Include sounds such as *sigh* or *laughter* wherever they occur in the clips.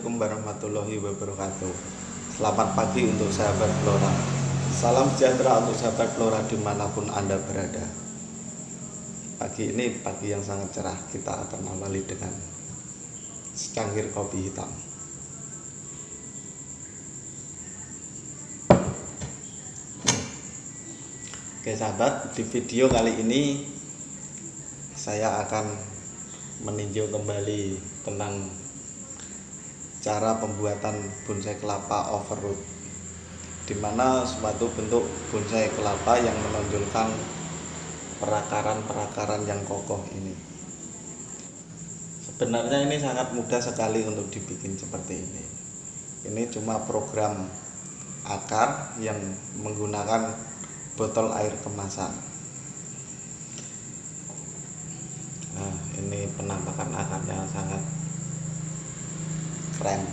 Assalamualaikum warahmatullahi wabarakatuh. Selamat pagi untuk sahabat Flora. Salam sejahtera untuk sahabat Flora di mana pun Anda berada. Pagi ini pagi yang sangat cerah Kita akan awali dengan secangkir kopi hitam. Oke sahabat, di video kali ini saya akan meninjau kembali tentang cara pembuatan bonsai kelapa overroot di mana suatu bentuk bonsai kelapa yang menonjolkan perakaran-perakaran yang kokoh ini. Sebenarnya ini sangat mudah sekali untuk dibikin seperti ini. Ini cuma program akar yang menggunakan botol air kemasan. Nah ini penampakan akarnya sangat keren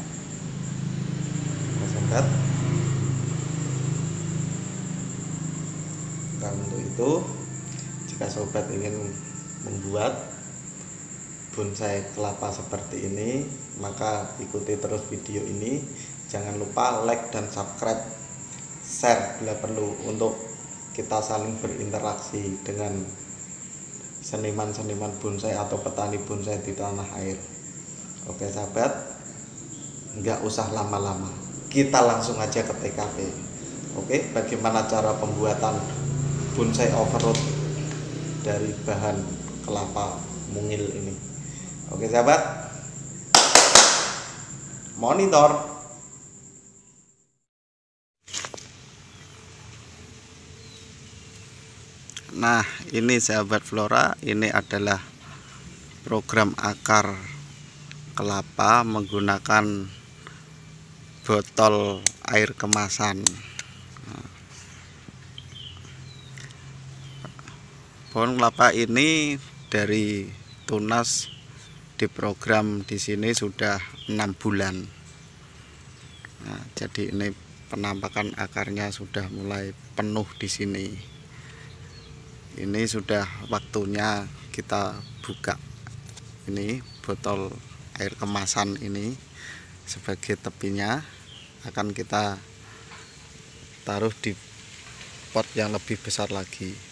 sobat dan untuk itu jika sobat ingin membuat bonsai kelapa seperti ini maka ikuti terus video ini. Jangan lupa like dan subscribe. Share bila perlu untuk kita saling berinteraksi dengan seniman-seniman bonsai atau petani bonsai di tanah air. Oke sahabat nggak usah lama-lama. Kita langsung aja ke TKP oke bagaimana cara pembuatan bonsai overload dari bahan kelapa mungil ini? Oke sahabat. Monitor. Nah, ini sahabat Flora, ini adalah program akar kelapa menggunakan botol air kemasan. Pohon kelapa ini dari tunas diprogram di sini sudah enam bulan. Nah, jadi ini penampakan akarnya sudah mulai penuh di sini. Ini sudah waktunya kita buka ini botol air kemasan ini sebagai tepinya akan kita taruh di pot yang lebih besar lagi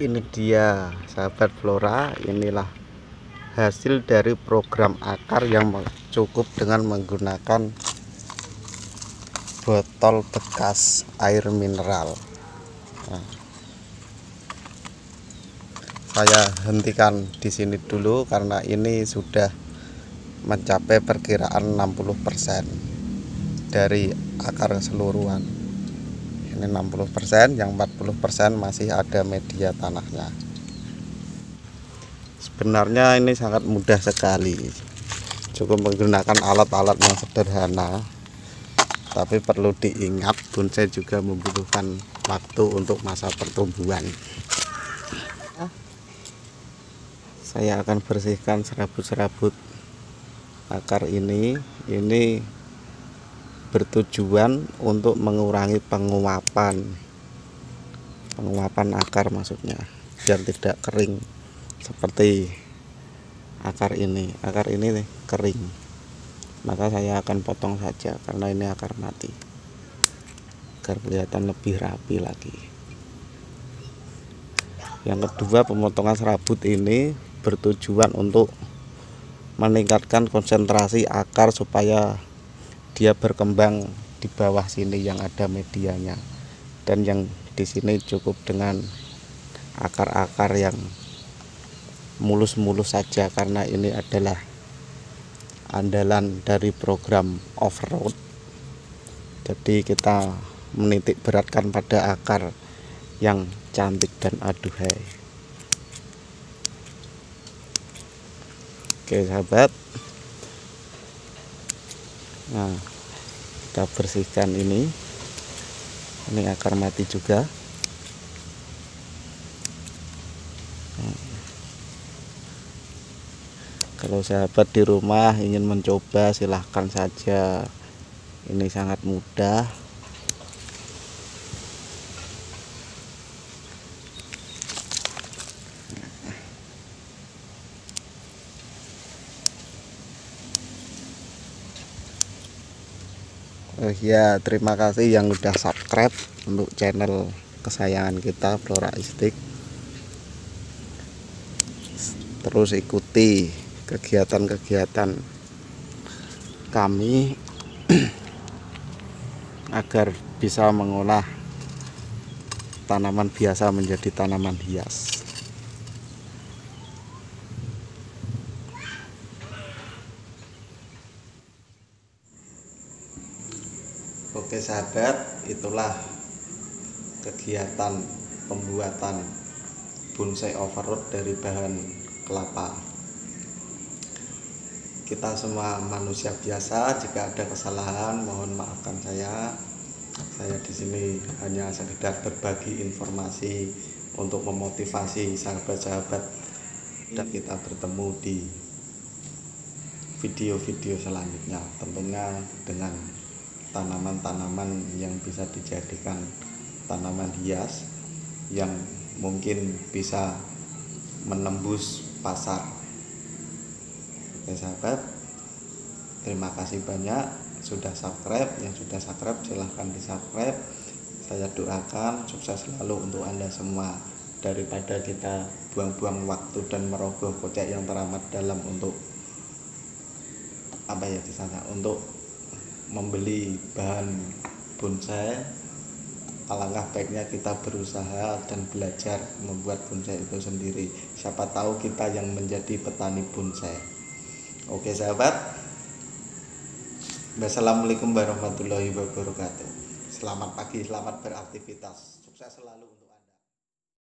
ini dia sahabat flora. Inilah hasil dari program akar yang cukup dengan menggunakan botol bekas air mineral. Nah, saya hentikan di sini dulu karena ini sudah mencapai perkiraan 60% dari akar keseluruhan ini 60% yang 40% masih ada media tanahnya. Sebenarnya ini sangat mudah sekali. Cukup menggunakan alat-alat yang sederhana tapi perlu diingat bonsai juga membutuhkan waktu untuk masa pertumbuhan. Saya akan bersihkan serabut-serabut akar ini. Ini bertujuan untuk mengurangi penguapan. Penguapan akar maksudnya biar tidak kering. Seperti akar ini. Akar ini nih, kering. Maka saya akan potong saja karena ini akar mati. Agar kelihatan lebih rapi lagi. Yang kedua pemotongan serabut ini bertujuan untuk meningkatkan konsentrasi akar supaya dia berkembang di bawah sini yang ada medianya. Dan yang di sini cukup dengan akar-akar yang mulus-mulus saja karena ini adalah andalan dari program off-road. Jadi kita menitik beratkan pada akar yang cantik dan aduhai. Oke sahabat. Nah kita bersihkan ini. Ini akar mati juga. Kalau sahabat di rumah ingin mencoba silahkan saja. Ini sangat mudah Oh terima kasih yang udah subscribe untuk channel kesayangan kita Flora Istik. Terus ikuti kegiatan-kegiatan kami *clears throat* agar bisa mengolah tanaman biasa menjadi tanaman hias. Oke sahabat, itulah kegiatan pembuatan bonsai overload dari bahan kelapa. Kita semua manusia biasa jika ada kesalahan mohon maafkan saya. Saya di sini hanya sekedar berbagi informasi untuk memotivasi sahabat-sahabat dan kita bertemu di video-video selanjutnya tentunya dengan tanaman-tanaman yang bisa dijadikan tanaman hias yang mungkin bisa menembus pasar. Oke sahabat terima kasih banyak. Sudah subscribe yang sudah subscribe silahkan di subscribe saya doakan sukses selalu untuk anda semua. Daripada kita buang-buang waktu dan merogoh kocek yang teramat dalam untuk apa ya di sana untuk membeli bahan bonsai. Alangkah baiknya kita berusaha dan belajar membuat bonsai itu sendiri. Siapa tahu kita yang menjadi petani bonsai. Oke sahabat. Wassalamualaikum warahmatullahi wabarakatuh. Selamat pagi, selamat beraktivitas. Sukses selalu